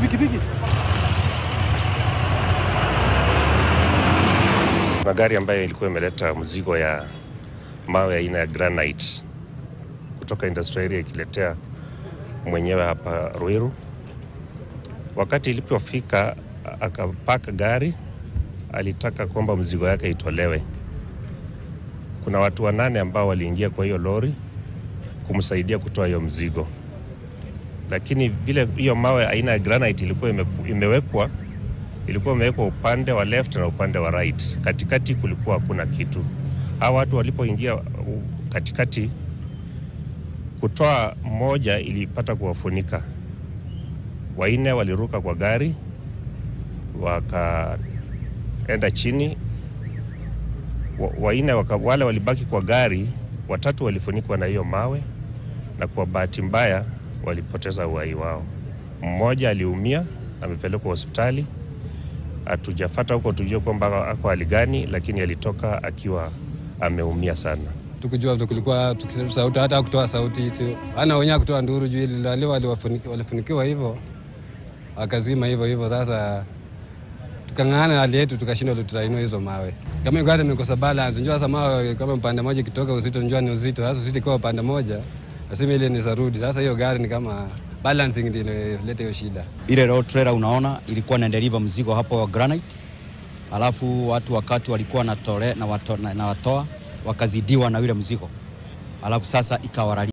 pikipiki. Kuna gari ambayo ilikuwa imeleta mzigo ya mawe aina ya granite kutoka industrial area ikiletea mwenyewe hapa Ruiru. Wakati ilipofika akapaka gari, alitaka kwamba mzigo yake itolewe. Kuna watu wanane ambao waliingia kwa hiyo lori kumsaidia kutoa hiyo mzigo, lakini vile hiyo mawe aina ya granite ilikuwa ime, imewekwa ilikuwa imewekwa upande wa left na upande wa right. Katikati kulikuwa hakuna kitu. Hawa watu walipoingia katikati, kutoa moja ilipata kuwafunika, waine waliruka kwa gari wakaenda chini, wa- waine waka, wale walibaki kwa gari, watatu walifunikwa na hiyo mawe, na kwa bahati mbaya walipoteza uhai wao. Mmoja aliumia, amepelekwa hospitali hatujafata huko tujue kwamba ako hali gani, lakini alitoka akiwa ameumia sana. tukijua kulikuwa sauti hata kutoa sauti ana wenyewe kutoa nduru juu waliwafuniki- walifunikiwa hivyo akazima hivyo hivyo. Sasa tukang'ang'ana hali yetu, tukashindwa tutainua hizo mawe. Kama imekosa balance, njua sasa mawe kama upande moja kitoka uzito, njua ni uzito. Sasa uzito kwa upande moja, nasema ile ni sarudi. Sasa hiyo gari ni kama balancing ndio inaleta hiyo shida. ile road trailer unaona ilikuwa na deliver mzigo hapo wa granite, alafu watu wakati walikuwa natole, na, wato, na, na watoa wakazidiwa na yule mzigo, alafu sasa ikawarali